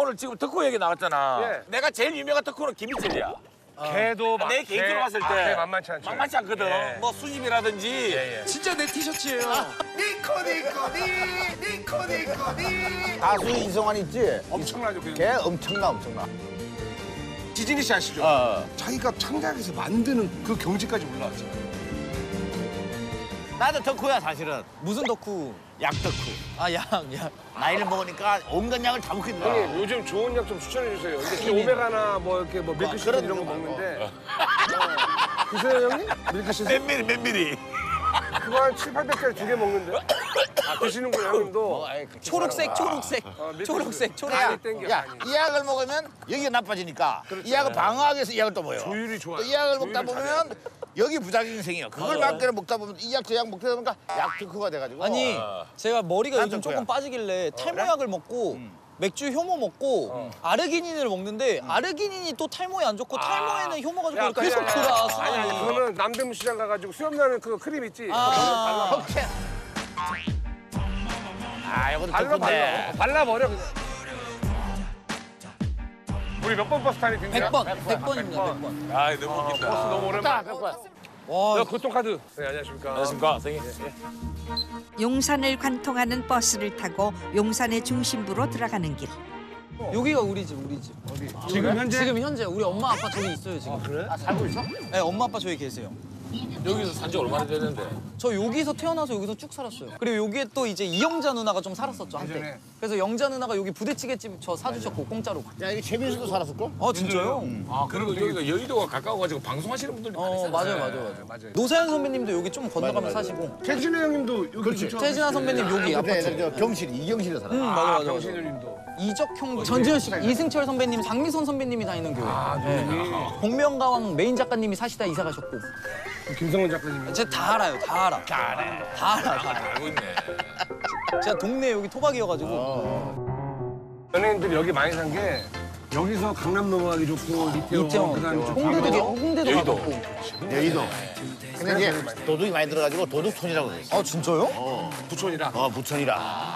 오늘 지금 덕후 얘기 나왔잖아. 예. 내가 제일 유명한 덕후는 김희철이야. 걔도 막- 내 개인적으로 걔- 봤을 때 아, 걔 만만치 않죠. 만만치 않거든. 예. 뭐 수집이라든지 예, 예. 진짜 내 티셔츠예요. 가수 이성환 있지? 엄청나죠. 그 걔 엄청나 엄청나. 지진이 씨 아시죠? 어. 자기가 창작해서 만드는 그 경지까지 올라왔죠. 나도 덕후야 사실은. 무슨 덕후? 약 덕후. 아, 약, 약. 나이를 먹으니까 온갖 약을 다 먹게 돼. 형님 요즘 좋은 약 좀 추천해 주세요. 이렇게 오메가나 뭐 이렇게 뭐 밀크시슬 그런 이런 거거 먹는데 어. 드세요 형님? 미리 몇 미리. 그거 한 7, 800개를 두개 먹는데 아, 드시는구나 형님도 초록색, 초록색. 어. 초록색, 야, 초록색. 땡겨, 야, 많이. 이 약을 먹으면 여기가 나빠지니까 이 약을 방어하기 위해서 이 약을 또 먹어요. 조율이 좋아요. 또이 약을 조율을 먹다 보면 여기 부작용이 생겨요. 그걸 맞게는 먹다 보면 이 약 저 약 먹다 보니까 약 덕후가 돼가지고. 아니, 제가 머리가 난 요즘. 조금 빠지길래 탈모약을 먹고 맥주 효모 먹고 아르기닌을 먹는데 아르기닌이 또 탈모에 안 좋고 탈모에는 효모가 좋고 이렇게 계속 돌아 아니. 그거는 남대문 시장 가가지고 수염 나는 그 크림 있지? 아. 아, 이것도 발라. 발라. 발라버려 그냥 우리 몇 번 버스 타니 빈대야? 100번, 100번입니다, 100번. 아 너무 버스 웃긴다. 너무 오랜만에 와, 야 교통카드 네 안녕하십니까 안녕하십니까 선생님. 용산을 관통하는 버스를 타고 용산의 중심부로 들어가는 길. 여기가 우리 집, 우리 집. 지금 현재 지금 현재 우리 엄마 아빠 저기 있어요, 지금. 그래? 아, 살고 있어? 네, 엄마 아빠 저기 계세요. 여기서 산지 얼마나 됐는데? 저 여기서 태어나서 여기서 쭉 살았어요. 그리고 여기에 또 이제 이영자 누나가 좀 살았었죠 한때. 예전에. 그래서 영자 누나가 여기 부대찌개집 저 사주셨고 공짜로. 야, 이게 최민수도 살았을걸? 아 진짜요? 아 그리고 여기가 여의도가 가까워가지고 방송하시는 분들이 많이 어. 맞아요 맞아요 맞아요. 맞아요. 노사연 선배님도 여기 좀 건너가면 맞아, 맞아. 사시고. 태진아 형님도 여기 그렇지. 태진아 선배님 여기 그때 아파트. 저 경실 이경실에 살아. 응 맞아 아 맞아 맞아. 병신 형님도 이적형 전지현 씨, 이승철 선배님, 장미선 선배님이 다니는 교회. 아 네. 복면가왕 메인 작가님이 사시다 이사 가셨고. 김성원 작가님이 제가 다 알아요, 다 알아. 다 알아. 다 알아, 다 알아. 알고 있네. 제가 동네 여기 토박이어가지고. 연예인들이 여기 많이 산 게 여기서 강남 넘어가기 좋고 이태원, 이태원, 그다음에 좀 홍대도. 홍대도 여의도. 여의도. 근데 이제 도둑이 많이 들어가지고 도둑촌이라고 그랬어. 아 진짜요? 부촌이라 어, 부촌이라.